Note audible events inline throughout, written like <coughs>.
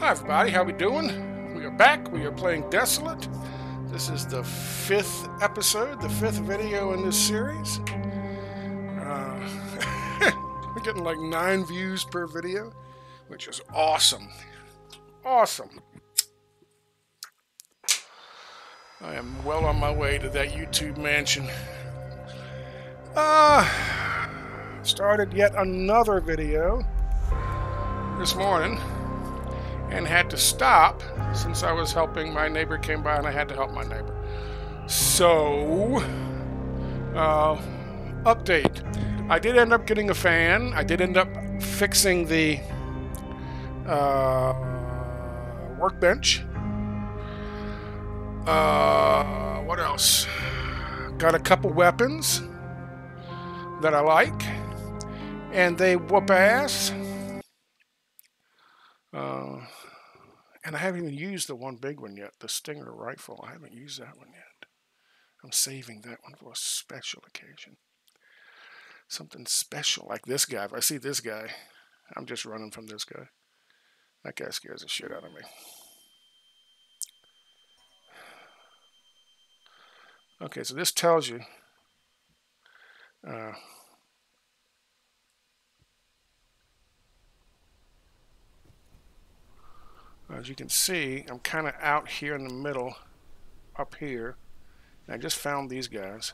Hi everybody, how we doing? We are back. We are playing Desolate. This is the fifth episode, the fifth video in this series. Uh, <laughs> we're getting like nine views per video, which is awesome. Awesome. I am well on my way to that YouTube mansion. Uh, started yet another video this morning and had to stop since I was helping my neighbor came by and I had to help my neighbor. So, uh, update. I did end up getting a fan. I did end up fixing the uh, workbench. Uh, what else? Got a couple weapons that I like, and they whoop ass. Uh, and I haven't even used the one big one yet, the Stinger rifle. I haven't used that one yet. I'm saving that one for a special occasion. Something special, like this guy. If I see this guy, I'm just running from this guy. That guy scares the shit out of me. Okay, so this tells you uh, as you can see, I'm kind of out here in the middle, up here. And I just found these guys.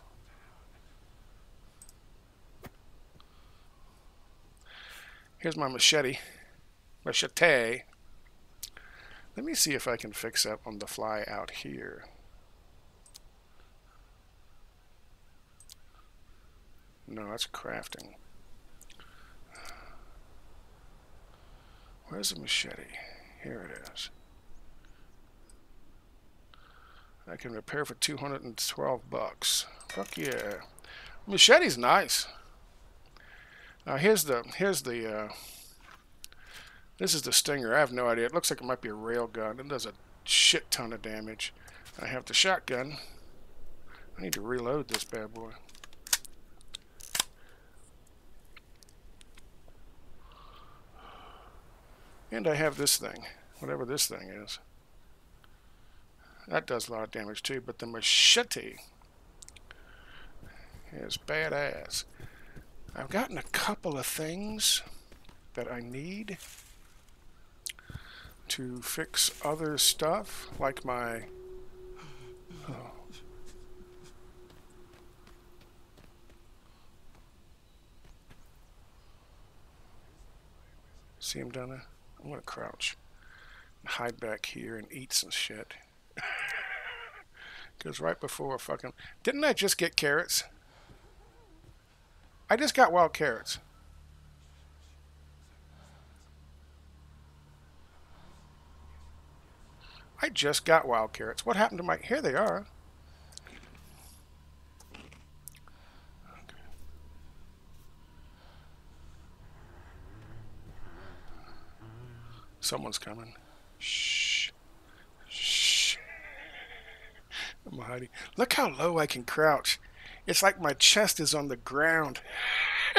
Here's my machete. Machete. Let me see if I can fix up on the fly out here. No, that's crafting. Where's the machete? Here it is. I can repair for 212 bucks. Fuck yeah. Machete's nice. Now here's the here's the uh, this is the Stinger. I have no idea. It looks like it might be a rail gun. It does a shit ton of damage. I have the shotgun. I need to reload this bad boy. And I have this thing, whatever this thing is. That does a lot of damage too, but the machete is badass. I've gotten a couple of things that I need to fix other stuff, like my... Oh. See him down there? I'm gonna crouch. And hide back here and eat some shit. <laughs> Because right before fucking... Didn't I just get carrots? I just got wild carrots. I just got wild carrots. What happened to my... Here they are. Someone's coming. Shh. Shh. I'm hiding. Look how low I can crouch. It's like my chest is on the ground. <laughs>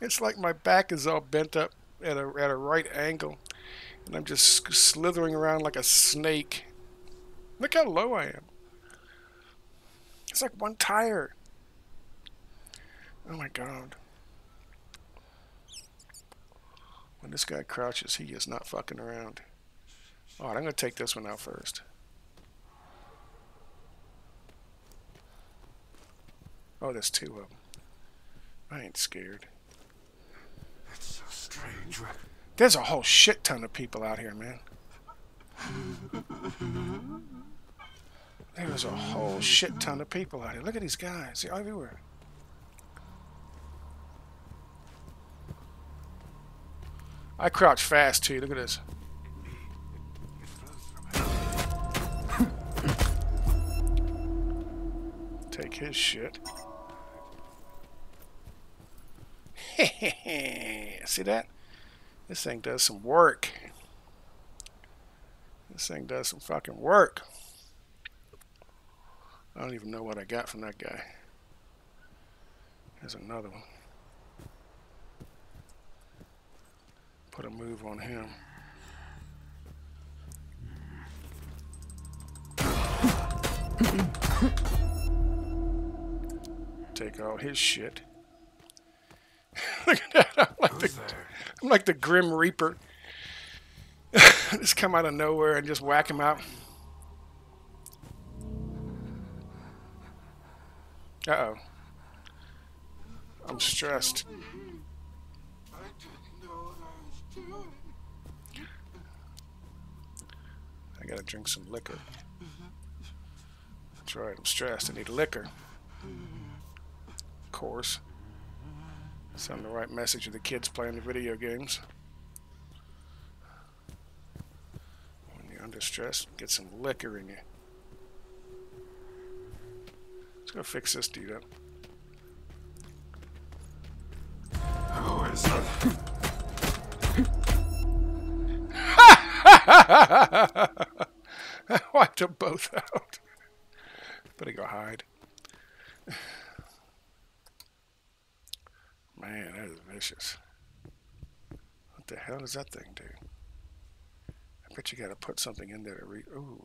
it's like my back is all bent up at a, at a right angle. And I'm just slithering around like a snake. Look how low I am. It's like one tire. Oh my god. When this guy crouches, he is not fucking around. Alright, I'm going to take this one out first. Oh, there's two of them. I ain't scared. It's so strange. There's a whole shit ton of people out here, man. There's a whole shit ton of people out here. Look at these guys. They're everywhere. I crouch fast too. Look at this. Take his shit. <laughs> See that? This thing does some work. This thing does some fucking work. I don't even know what I got from that guy. There's another one. Put a move on him. Take all his shit. <laughs> Look at that. I'm like, the, I'm like the Grim Reaper. <laughs> just come out of nowhere and just whack him out. Uh-oh. I'm stressed. I didn't know what I was doing. I gotta drink some liquor. That's right, I'm stressed. I need liquor. Of course. Send the right message to the kids playing the video games. When you're under stress, get some liquor in you. Let's go fix this dude up. Who is it? <laughs> Them both <laughs> out. Better go hide. Man, that is vicious. What the hell does that thing do? I bet you gotta put something in there to read. Ooh.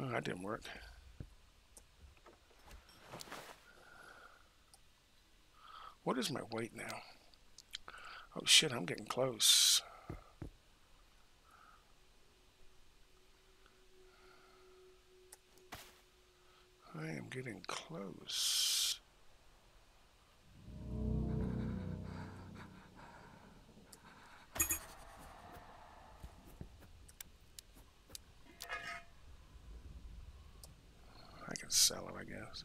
Oh, that didn't work. What is my weight now? Oh shit, I'm getting close. I am getting close. I can sell it, I guess.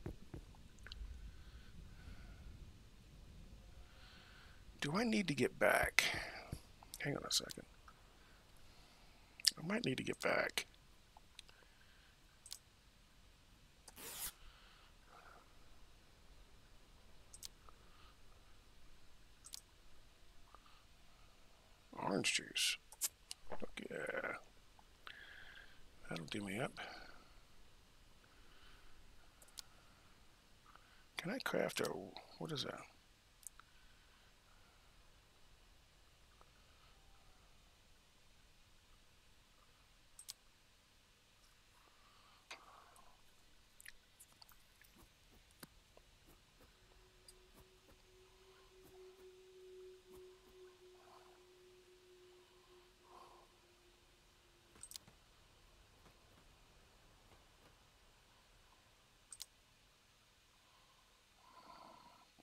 Do I need to get back? Hang on a second. I might need to get back. Orange juice. Fuck yeah. That'll do me up. Can I craft a... What is that?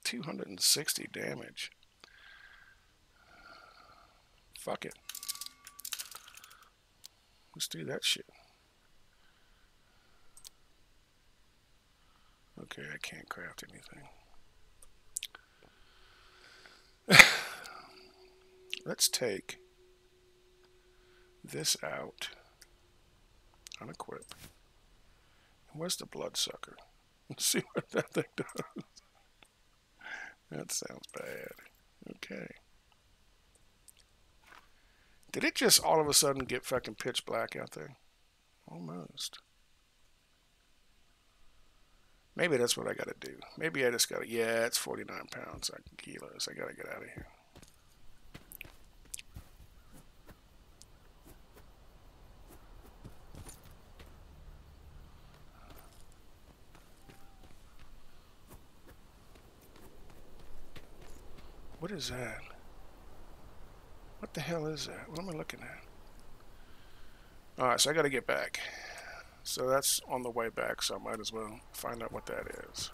Two hundred and sixty damage. Fuck it. Let's do that shit. Okay, I can't craft anything. <sighs> Let's take this out. Unequip. And where's the bloodsucker? Let's <laughs> see what that thing does. That sounds bad. Okay. Did it just all of a sudden get fucking pitch black out there? Almost. Maybe that's what I gotta do. Maybe I just gotta. Yeah, it's 49 pounds, kilos. I gotta get out of here. What is that? What the hell is that? What am I looking at? Alright, so I gotta get back. So that's on the way back, so I might as well find out what that is.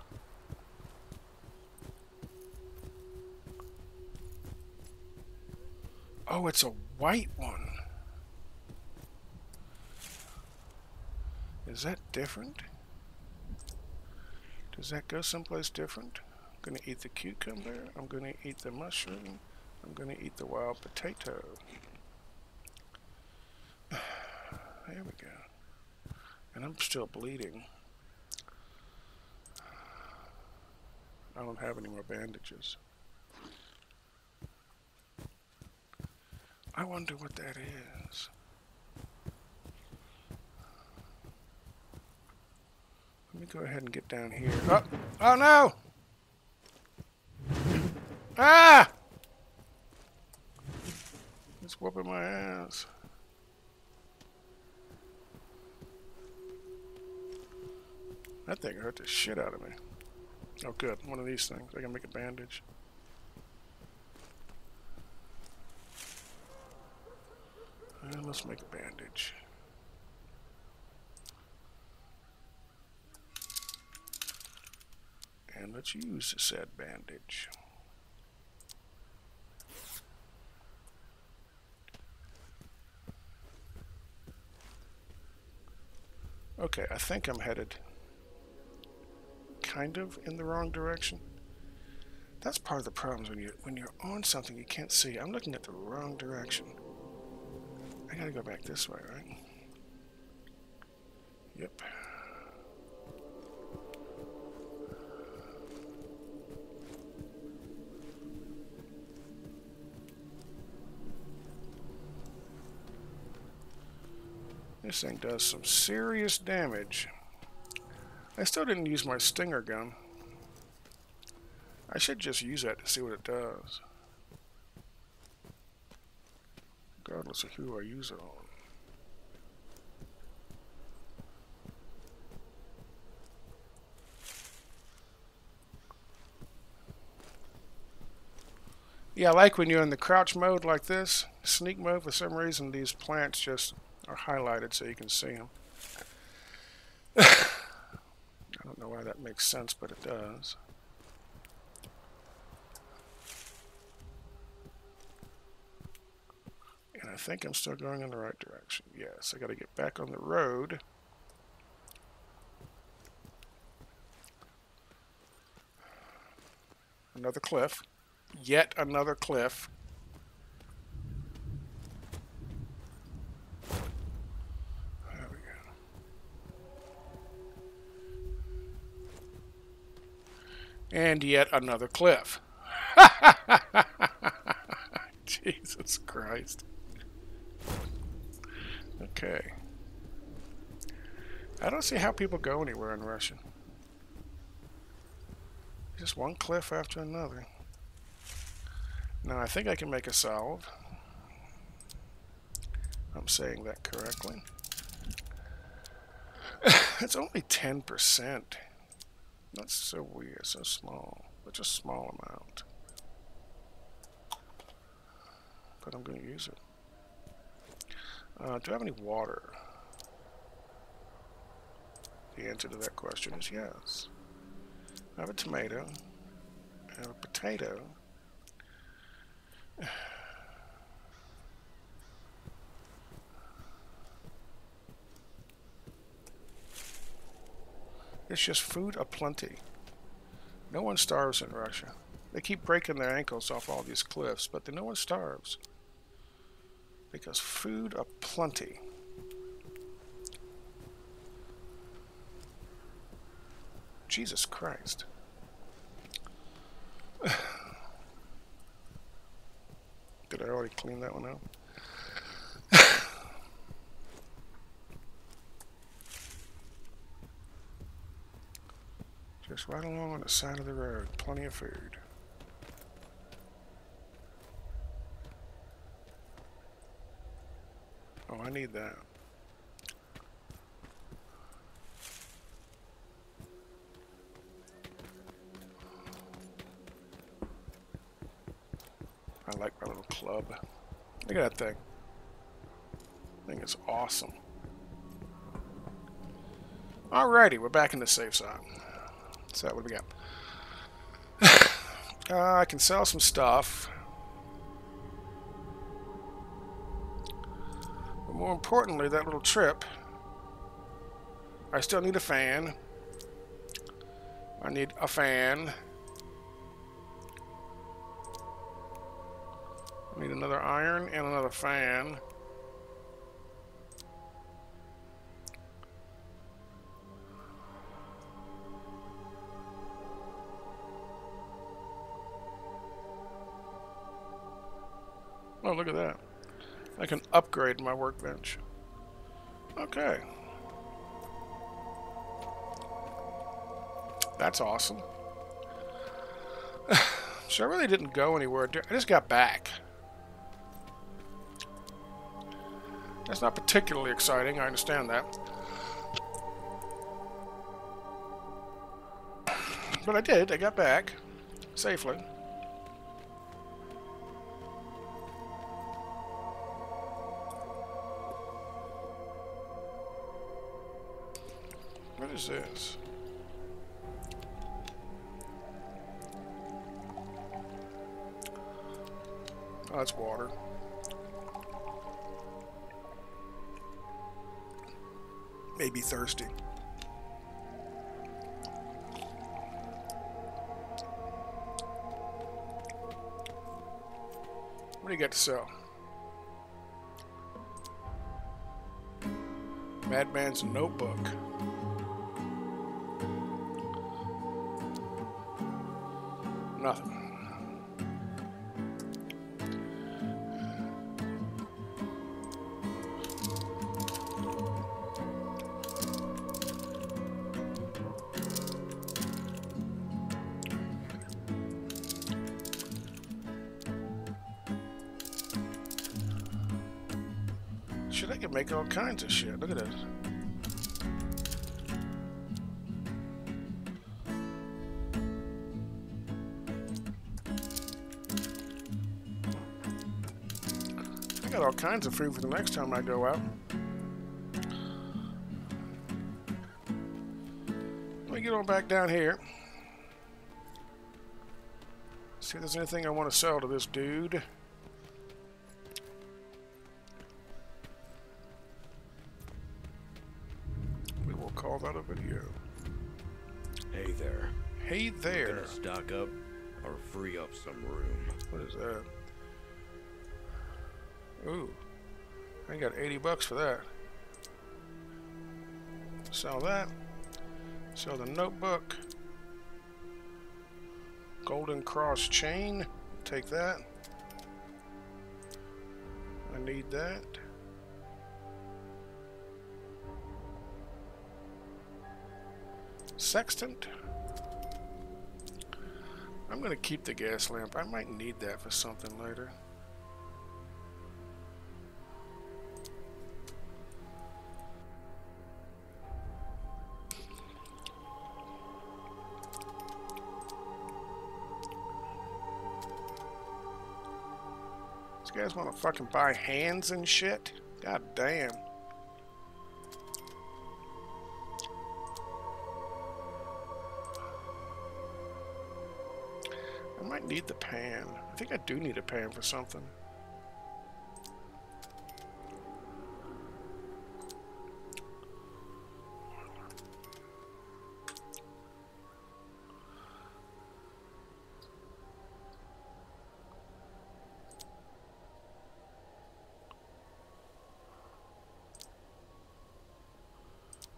Oh, it's a white one. Is that different? Does that go someplace different? gonna eat the cucumber, I'm gonna eat the mushroom, I'm gonna eat the wild potato. <sighs> There we go. And I'm still bleeding. <sighs> I don't have any more bandages. I wonder what that is. Let me go ahead and get down here. Oh, oh no! Ah! It's whooping my ass. That thing hurt the shit out of me. Oh good, one of these things. I can make a bandage. And let's make a bandage. And let's use the said bandage. Okay, I think I'm headed kind of in the wrong direction. That's part of the problems when you when you're on something you can't see. I'm looking at the wrong direction. I gotta go back this way, right? Yep. This thing does some serious damage. I still didn't use my stinger gun. I should just use that to see what it does. Regardless of who I use it on. Yeah, I like when you're in the crouch mode like this, sneak mode, for some reason these plants just are highlighted so you can see them. <sighs> I don't know why that makes sense, but it does. And I think I'm still going in the right direction. Yes, I got to get back on the road. Another cliff. Yet another cliff. And yet another cliff. <laughs> Jesus Christ. Okay. I don't see how people go anywhere in Russia. Just one cliff after another. Now I think I can make a salve. I'm saying that correctly. <laughs> it's only 10%. That's so weird, so small. But just small amount. But I'm going to use it. Uh, do I have any water? The answer to that question is yes. I have a tomato. I have a potato. It's just food aplenty. No one starves in Russia. They keep breaking their ankles off all these cliffs, but no one starves. Because food aplenty. Jesus Christ. <sighs> Did I already clean that one out? Right along on the side of the road. Plenty of food. Oh, I need that. I like my little club. Look at that thing. I think it's awesome. Alrighty, we're back in the safe zone. So what do we got? <sighs> uh, I can sell some stuff. But more importantly, that little trip. I still need a fan. I need a fan. I need another iron and another fan. Oh, look at that. I can upgrade my workbench. Okay. That's awesome. <sighs> so I really didn't go anywhere. I just got back. That's not particularly exciting, I understand that. But I did, I got back. Safely. This? Oh, that's water. Maybe thirsty. What do you got to sell? Madman's Notebook. Nothing. I can make all kinds of shit. Look at this. All kinds of food for the next time I go out. Let me get on back down here. See if there's anything I want to sell to this dude. We will call that a video. Hey there. Hey there. Gonna stock up or free up some room. What is that? Ooh. I got 80 bucks for that. Sell that. Sell the notebook. Golden cross chain. Take that. I need that. Sextant. I'm going to keep the gas lamp. I might need that for something later. Guys want to fucking buy hands and shit? God damn. I might need the pan. I think I do need a pan for something.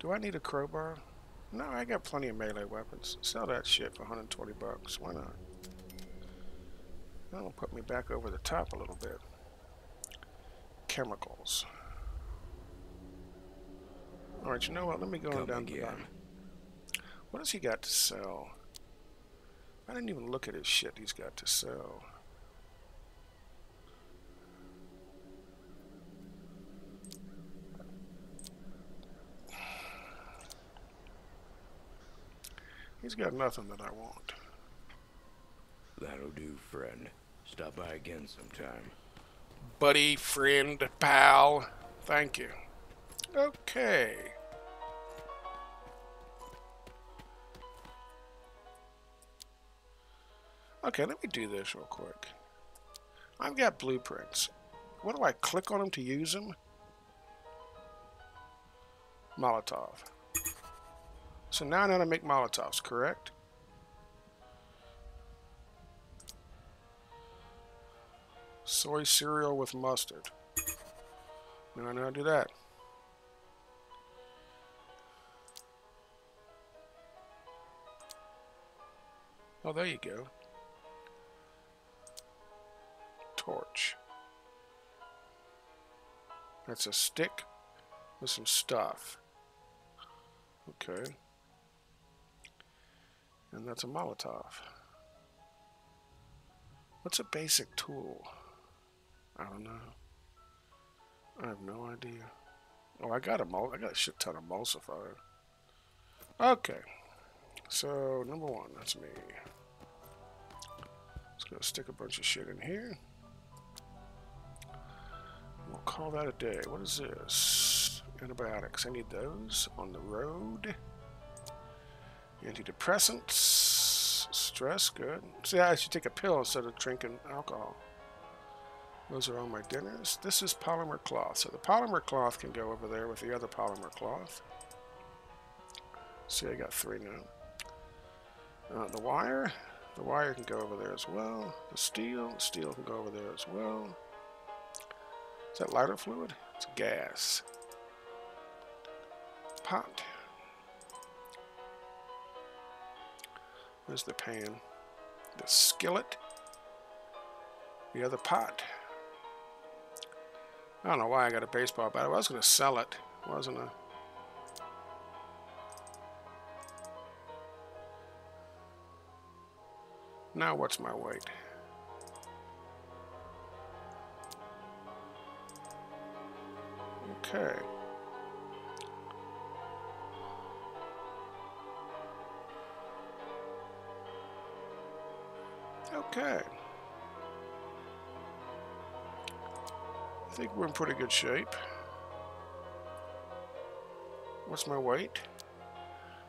Do I need a crowbar? No, I got plenty of melee weapons. Sell that shit for 120 bucks. Why not? That'll put me back over the top a little bit. Chemicals. Alright, you know what? Let me go on Come down the again. bottom. What has he got to sell? I didn't even look at his shit he's got to sell. He's got nothing that I want. That'll do, friend. Stop by again sometime. buddy, friend, pal. Thank you. Okay. Okay, let me do this real quick. I've got blueprints. What do I click on them to use them? Molotov. So now I know how to make Molotovs, correct? Soy cereal with mustard. Now I know how to do that. Oh, there you go. Torch. That's a stick with some stuff. Okay. And that's a Molotov. What's a basic tool? I don't know. I have no idea. Oh, I got a mul I got a shit ton of emulsifier. Okay. So, number one, that's me. Let's go stick a bunch of shit in here. We'll call that a day. What is this? Antibiotics. I need those on the road. Antidepressants. Stress, good. See, I should take a pill instead of drinking alcohol. Those are all my dinners. This is polymer cloth. So the polymer cloth can go over there with the other polymer cloth. See, I got three now. Uh, the wire. The wire can go over there as well. The steel. The steel can go over there as well. Is that lighter fluid? It's gas. Pot. There's the pan. The skillet. The other pot. I don't know why I got a baseball bat. I was going to sell it, wasn't I? Now what's my weight? Okay. Okay. I think we're in pretty good shape. What's my weight?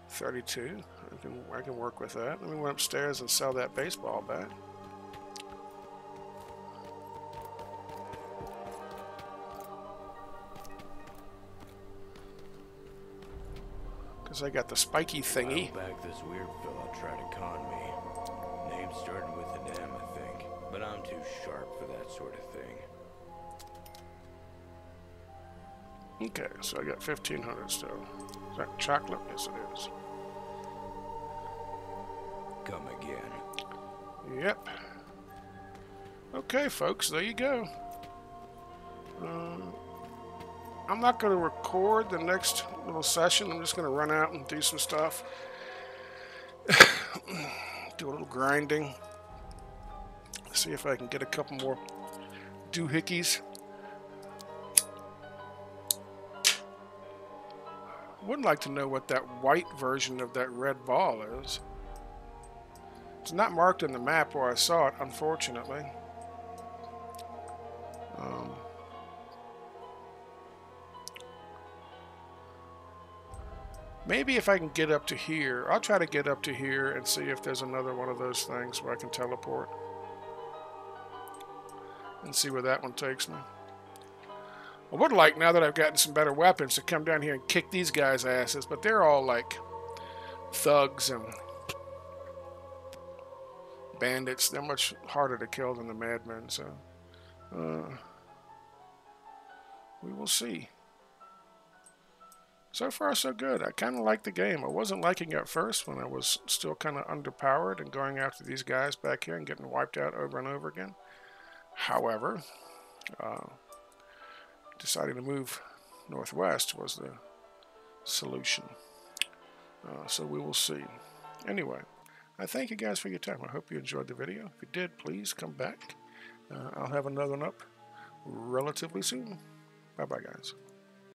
32. I can I can work with that. Let me go upstairs and sell that baseball bat. Because I got the spiky thingy. back this weird fella tried to con me. Name starting with an M, I think. But I'm too sharp for that sort of thing. Okay, so I got 1500 still. Is that chocolate? Yes, it is. Come again. Yep. Okay, folks, there you go. Uh, I'm not going to record the next little session. I'm just going to run out and do some stuff. <coughs> do a little grinding. See if I can get a couple more doohickeys. Wouldn't like to know what that white version of that red ball is. It's not marked on the map where I saw it, unfortunately. Um, maybe if I can get up to here, I'll try to get up to here and see if there's another one of those things where I can teleport. And see where that one takes me. I would like, now that I've gotten some better weapons, to come down here and kick these guys' asses, but they're all like thugs and bandits. They're much harder to kill than the madmen, so uh, we will see. So far, so good. I kind of like the game. I wasn't liking it at first when I was still kind of underpowered and going after these guys back here and getting wiped out over and over again. However, uh, deciding to move northwest was the solution. Uh, so we will see. Anyway, I thank you guys for your time. I hope you enjoyed the video. If you did, please come back. Uh, I'll have another one up relatively soon. Bye-bye, guys.